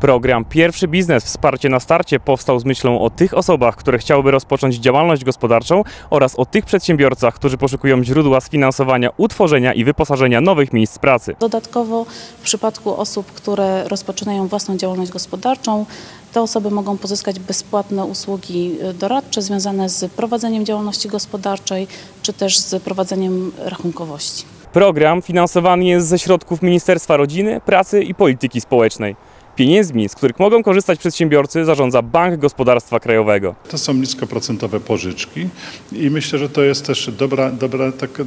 Program Pierwszy Biznes Wsparcie na starcie powstał z myślą o tych osobach, które chciałyby rozpocząć działalność gospodarczą oraz o tych przedsiębiorcach, którzy poszukują źródła sfinansowania utworzenia i wyposażenia nowych miejsc pracy. Dodatkowo w przypadku osób, które rozpoczynają własną działalność gospodarczą, te osoby mogą pozyskać bezpłatne usługi y, doradcze związane z prowadzeniem działalności gospodarczej czy też z prowadzeniem rachunkowości. Program finansowany jest ze środków Ministerstwa Rodziny, Pracy i Polityki Społecznej. Pieniędzmi, z których mogą korzystać przedsiębiorcy, zarządza Bank Gospodarstwa Krajowego. To są niskoprocentowe pożyczki i myślę, że to jest też dobra, dobra taka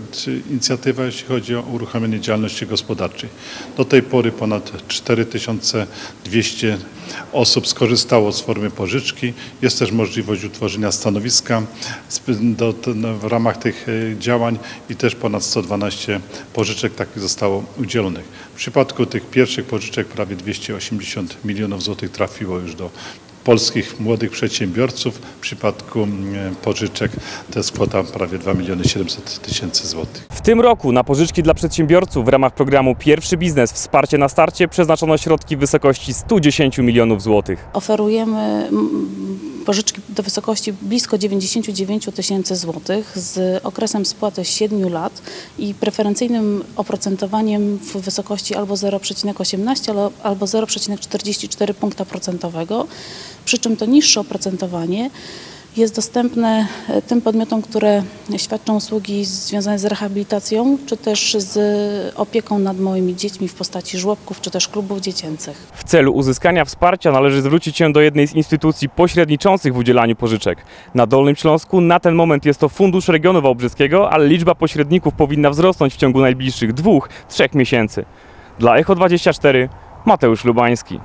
inicjatywa, jeśli chodzi o uruchomienie działalności gospodarczej. Do tej pory ponad 4200 osób skorzystało z formy pożyczki. Jest też możliwość utworzenia stanowiska do, w ramach tych e, działań i też ponad 112 pożyczek takich zostało udzielonych. W przypadku tych pierwszych pożyczek prawie 280 milionów złotych trafiło już do polskich młodych przedsiębiorców. W przypadku mm, pożyczek to jest kwota prawie 2 miliony 700 tysięcy złotych. W tym roku na pożyczki dla przedsiębiorców w ramach programu Pierwszy Biznes Wsparcie na starcie przeznaczono środki w wysokości 110 milionów złotych. Oferujemy pożyczki do wysokości blisko 99 tysięcy złotych z okresem spłaty 7 lat i preferencyjnym oprocentowaniem w wysokości albo 0,18 ale- albo 0,44 punkta procentowego, przy czym to niższe oprocentowanie jest dostępne e, tym podmiotom, które świadczą usługi związane z rehabilitacją, czy też z opieką nad małymi dziećmi w postaci żłobków, czy też klubów dziecięcych. W celu uzyskania wsparcia należy zwrócić się do jednej z instytucji pośredniczących w udzielaniu pożyczek. Na Dolnym Śląsku na ten moment jest to Fundusz Regionu Wałbrzyskiego, ale liczba pośredników powinna wzrosnąć w ciągu najbliższych dwóch, trzech miesięcy. Dla Echo 24 Mateusz Lubański.